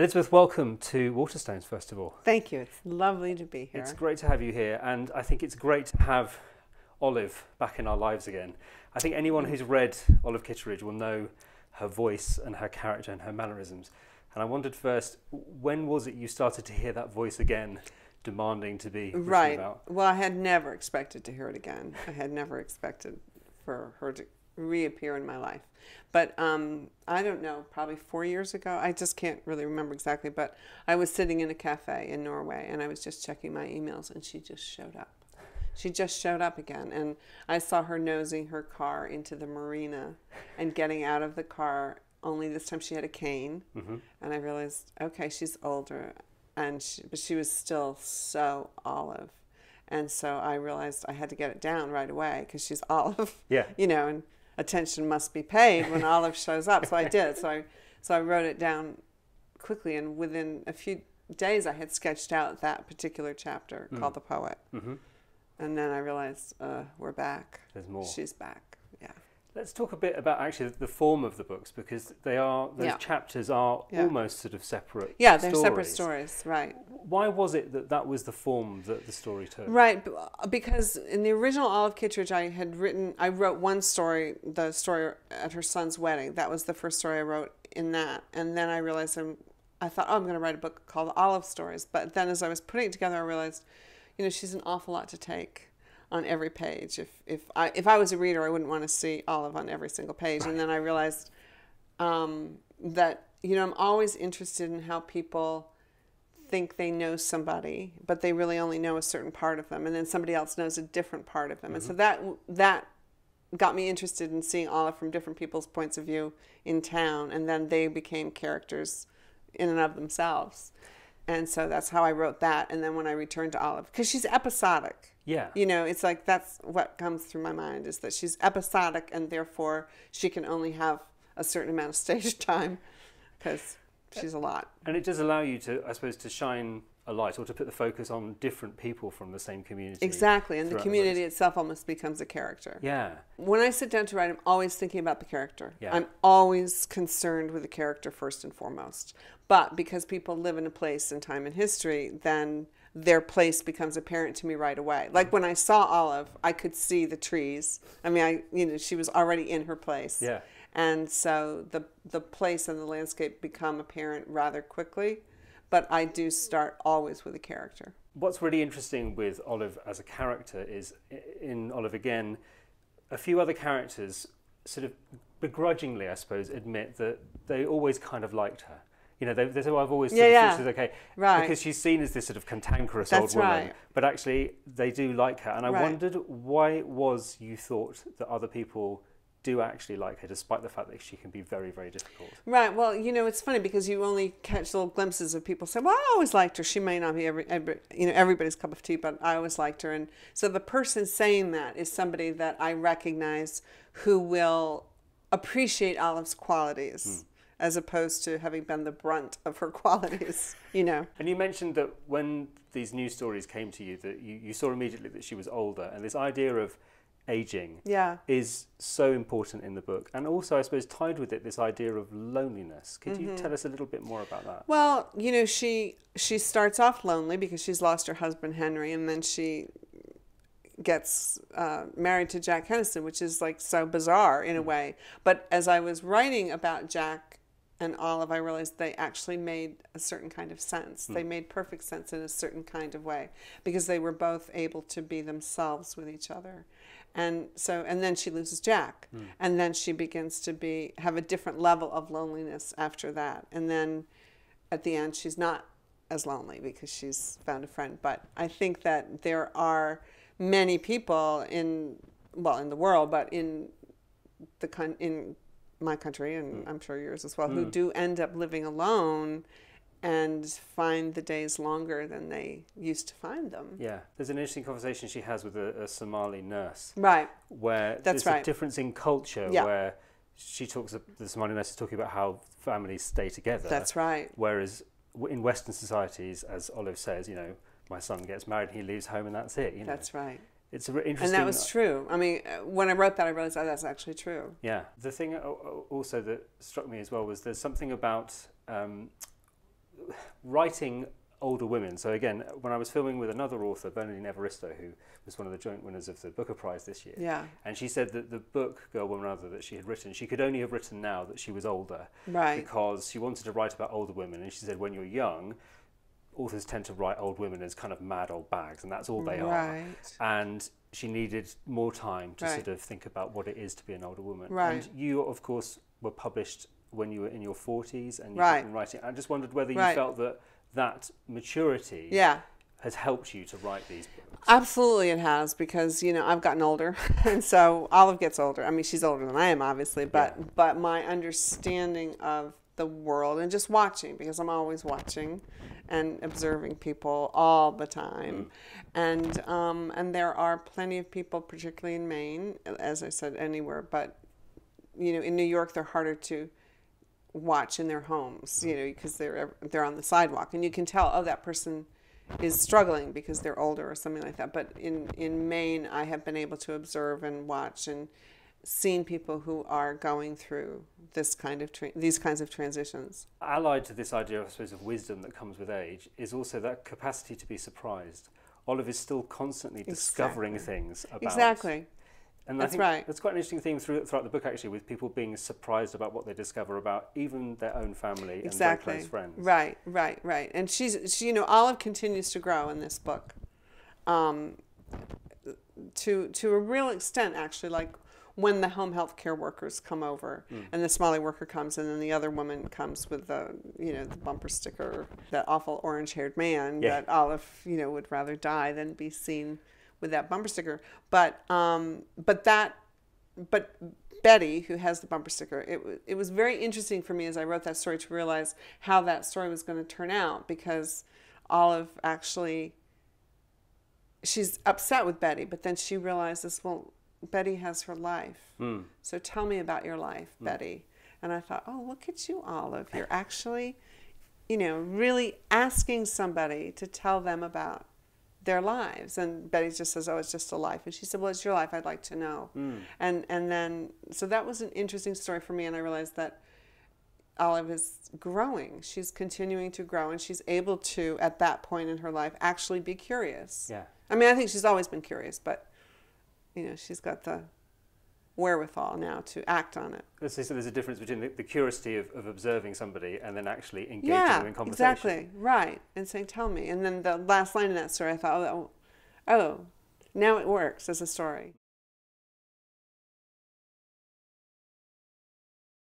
Elizabeth, welcome to Waterstones, first of all. Thank you. It's lovely to be here. It's great to have you here, and I think it's great to have Olive back in our lives again. I think anyone who's read Olive Kitteridge will know her voice and her character and her mannerisms. And I wondered first, when was it you started to hear that voice again, demanding to be right. about? Well, I had never expected to hear it again. I had never expected for her to reappear in my life. But um, I don't know, probably four years ago, I just can't really remember exactly, but I was sitting in a cafe in Norway and I was just checking my emails and she just showed up. She just showed up again. And I saw her nosing her car into the marina and getting out of the car. Only this time she had a cane. Mm-hmm. And I realized, okay, she's older. And she, but she was still so olive. And so I realized I had to get it down right away because she's olive. Yeah. You know, and attention must be paid when Olive shows up. So I did. So I, so I wrote it down quickly, and within a few days, I had sketched out that particular chapter called "The Poet." Mm-hmm. And then I realized uh, we're back. There's more. She's back. Let's talk a bit about actually the form of the books because they are those Yeah. chapters are Yeah. almost sort of separate. Yeah, they're separate stories. stories, right? Why was it that that was the form that the story took? Right, uh, because in the original Olive Kitteridge, I had written, I wrote one story, the story at her son's wedding. That was the first story I wrote in that. And then I realized I'm, I thought, oh, I'm going to write a book called Olive Stories. But then as I was putting it together, I realized, you know, she's an awful lot to take on every page. If, if, I, if I was a reader, I wouldn't want to see Olive on every single page. And then I realized um, that, you know, I'm always interested in how people think they know somebody, but they really only know a certain part of them, and then somebody else knows a different part of them, and so that that got me interested in seeing Olive from different people's points of view in town, and then they became characters in and of themselves, and so that's how I wrote that. And then when I returned to Olive, because she's episodic, Yeah. you know, it's like that's what comes through my mind is that she's episodic, and therefore she can only have a certain amount of stage time, because she's a lot. And it does allow you to, I suppose, to shine a light or to put the focus on different people from the same community. Exactly, and the community books. itself almost becomes a character. Yeah. When I sit down to write, I'm always thinking about the character. Yeah. I'm always concerned with the character first and foremost. But because people live in a place and time in history, then their place becomes apparent to me right away. Mm. Like when I saw Olive, I could see the trees. I mean, I you know she was already in her place. Yeah. And so the the place and the landscape become apparent rather quickly. But I do start always with a character. What's really interesting with Olive as a character is in Olive again, a few other characters sort of begrudgingly, I suppose, admit that they always kind of liked her. You know, they, they say, well, I've always Yeah, yeah. thought she was okay. Right. Because she's seen as this sort of cantankerous That's old woman. right. But actually, they do like her. And I Right. wondered why it was you thought that other people do actually like her, despite the fact that she can be very, very difficult. Right. Well, you know, it's funny because you only catch little glimpses of people say, "Well, I always liked her. She may not be every, every you know everybody's cup of tea, but I always liked her." And so the person saying that is somebody that I recognize who will appreciate Olive's qualities hmm. as opposed to having been the brunt of her qualities. You know. And you mentioned that when these news stories came to you, that you, you saw immediately that she was older, and this idea of aging Yeah. is so important in the book. And also, I suppose, tied with it, this idea of loneliness. Could Mm-hmm. you tell us a little bit more about that? Well, you know, she she starts off lonely because she's lost her husband Henry, and then she gets uh, married to Jack Kennison, which is like so bizarre in a way. But as I was writing about Jack and Olive, I realized they actually made a certain kind of sense. They made perfect sense in a certain kind of way because they were both able to be themselves with each other. And so, and then she loses Jack, hmm. and then she begins to be have a different level of loneliness after that. And then, at the end, she's not as lonely because she's found a friend. But I think that there are many people in well in the world, but in the con- in my country and hmm. I'm sure yours as well, who hmm. do end up living alone and find the days longer than they used to find them. Yeah, there's an interesting conversation she has with a, a Somali nurse Right. where That's there's a difference in culture Yeah. where she talks, the Somali nurse is talking about how families stay together. That's right. Whereas in Western societies, as Olive says, you know, my son gets married, he leaves home, and that's it. You know, That's right. it's a re- And that was true. I mean, uh, when I wrote that, I realized oh, that's actually true. Yeah. The thing uh, uh, also that struck me as well was there's something about um, writing older women. So again, when I was filming with another author, Bernardine Evaristo, who was one of the joint winners of the Booker Prize this year, Yeah. and she said that the book Girl, Woman, Other that she had written, she could only have written now that she was older Right. because she wanted to write about older women. And she said when you're young, authors tend to write old women as kind of mad old bags, and that's all they are. Right. And she needed more time to Right. sort of think about what it is to be an older woman. Right. And you, of course, were published when you were in your 40s and you've Right. been writing. I just wondered whether you Right. felt that that maturity Yeah. has helped you to write these books. Absolutely, it has because you know I've gotten older, and so Olive gets older. I mean, she's older than I am, obviously, but Yeah. but my understanding of the world and just watching because I'm always watching and observing people all the time, and um, and there are plenty of people, particularly in Maine, as I said, anywhere, but you know, in New York, they're harder to watch in their homes, you know, because they're they're on the sidewalk, and you can tell, oh, that person is struggling because they're older or something like that. But in in Maine, I have been able to observe and watch and seen people who are going through this kind of tra- these kinds of transitions. Allied to this idea, I suppose, of wisdom that comes with age is also that capacity to be surprised. Olive is still constantly discovering Exactly. things about Exactly. And That's I think right. That's quite an interesting theme through, throughout the book, actually, with people being surprised about what they discover about even their own family Exactly. and close friends. Right, right, right. And she's, she, you know, Olive continues to grow in this book, um, to to a real extent, actually. Like when the home health care workers come over, Hmm. and the Somali worker comes, and then the other woman comes with the, you know, the bumper sticker, that awful orange-haired man Yeah. that Olive, you know, would rather die than be seen with that bumper sticker. But um, but that but Betty, who has the bumper sticker, it, it was very interesting for me as I wrote that story to realize how that story was going to turn out because Olive actually, she's upset with Betty, but then she realizes, well, Betty has her life. Mm. So tell me about your life, Betty. And I thought, oh, look at you, Olive. You're actually, you know, really asking somebody to tell them about their lives. And Betty just says, oh, it's just a life. And she said, well, it's your life. I'd like to know. Hmm. And and then so that was an interesting story for me. And I realized that Olive is growing. She's continuing to grow, and she's able to, at that point in her life, actually be curious. Yeah. I mean, I think she's always been curious, but you know, she's got the wherewithal now to act on it. Let's say so there's a difference between the, the curiosity of, of observing somebody and then actually engaging yeah, them in conversation. exactly, right, and saying, "Tell me." And then the last line in that story, I thought, "Oh, oh, oh now it works as a story."